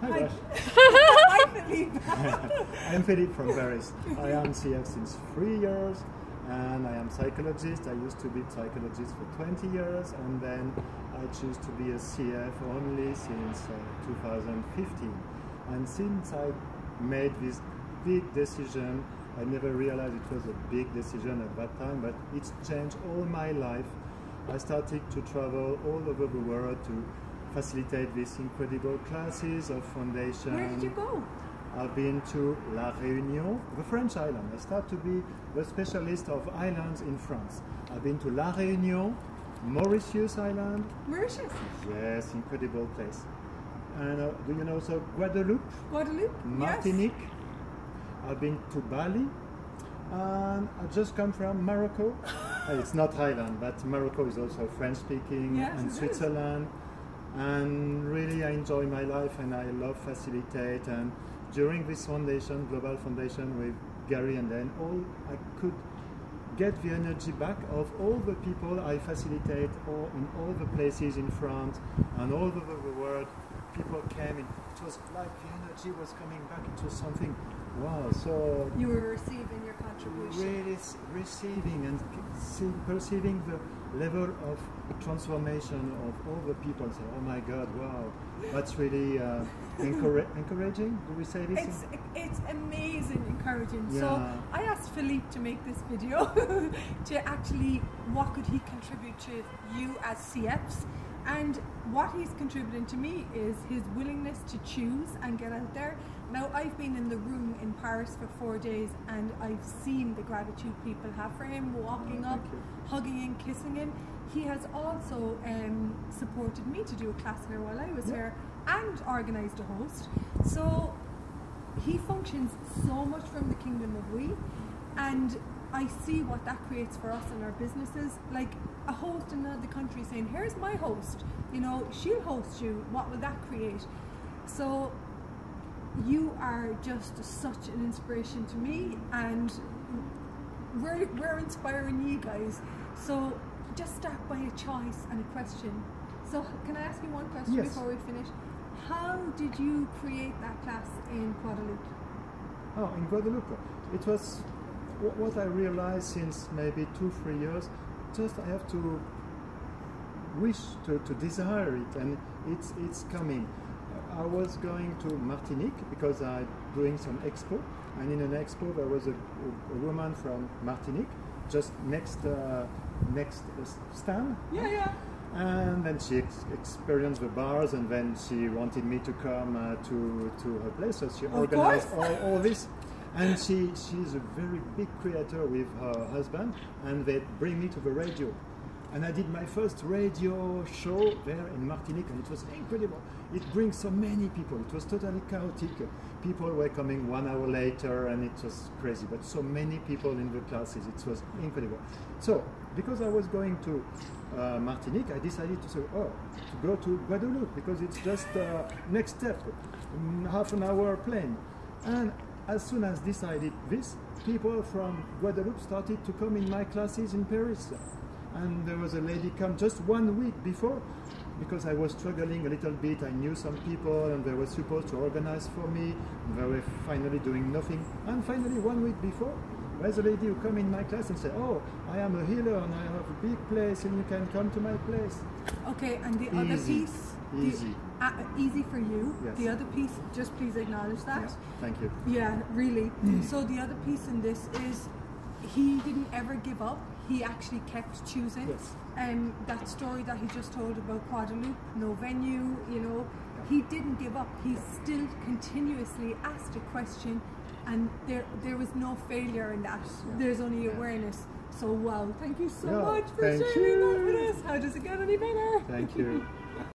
Hi, Hi. Josh. Hi, Philippe. I'm Philippe from Paris. I am CF since three years and I am psychologist. I used to be psychologist for 20 years and then I choose to be a CF only since uh, 2015. And since I made this big decision, I never realized it was a big decision at that time, but it's changed all my life. I started to travel all over the world to facilitate these incredible classes of foundation. Where did you go? I've been to La Réunion, the French island. I start to be the specialist of islands in France. I've been to La Réunion, Mauritius Island. Mauritius. Yes, incredible place. And uh, do you know also Guadeloupe, Guadeloupe. Martinique? I've been to Bali. And I just come from Morocco. It's not Thailand, but Morocco is also French speaking, Yes, and it is. And really, I enjoy my life and I love facilitate. And during this foundation, Global Foundation with Gary and then all, I could get the energy back of all the people I facilitate all, in all the places in France and all over the world. In. It was like the energy was coming back into something. Wow! So You were receiving your contribution. really receiving and perceiving the level of transformation of all the people. So, oh my God! Wow, that's really uh, encoura- encouraging. Do we say this? It's it's amazing, encouraging. So I asked Philippe to make this video to actually what could he contribute to you as CFs, and what he's contributing to me is his willingness to choose and get out there. Now I've been in the room in Paris for four days, and I've seen the gratitude people have for him, walking Oh, up, you. hugging him, kissing him. He has also um, supported me to do a class here while I was Yeah. here and organised a host. So he functions so much from the kingdom of we and I see what that creates for us and our businesses. Like a host in another country saying, Here's my host, you know, she'll host you, what will that create? So you are just such an inspiration to me and we're, we're inspiring you guys. So just start by a choice and a question. So can I ask you one question Yes. before we finish? How did you create that class in Guadeloupe? Oh, in Guadeloupe. It was what I realized since maybe two, three years. Just I have to wish to, to desire it, and it's it's coming. I was going to Martinique because I'm doing some expo, and in an expo there was a, a, a woman from Martinique just next uh, next stand, Yeah, yeah. and then she ex- experienced the bars, and then she wanted me to come uh, to to her place. So she organized all, all this, and she she's a very big creator with her husband, and they bring me to the radio. And I did my first radio show there in Martinique, and it was incredible. It brings so many people. It was totally chaotic. People were coming one hour later, and it was crazy. But so many people in the classes, it was incredible. So, because I was going to uh, Martinique, I decided to say, oh, to go to Guadeloupe because it's just uh, next step, mm, half an hour plane. And as soon as decided this, people from Guadeloupe started to come in my classes in Paris. And there was a lady come just one week before because I was struggling a little bit. I knew some people and they were supposed to organize for me. And they were finally doing nothing. And finally, one week before, there's a lady who come in my class and say, "Oh, I am a healer and I have a big place and you can come to my place." Okay, and the other Easy. piece, the- Easy. uh, easy for you. Yes. The other piece, just please acknowledge that. Yeah, Thank you. Yeah, really. so the other piece in this is he didn't ever give up. He actually kept choosing. Yes. Um, that story that he just told about Guadeloupe, no venue, you know, he didn't give up. He still continuously asked a question, and there there was no failure in that. There's only Yeah. awareness. So wow, thank you so Yeah, much for thank sharing that with us. How does it get any better? Thank you.